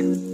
you.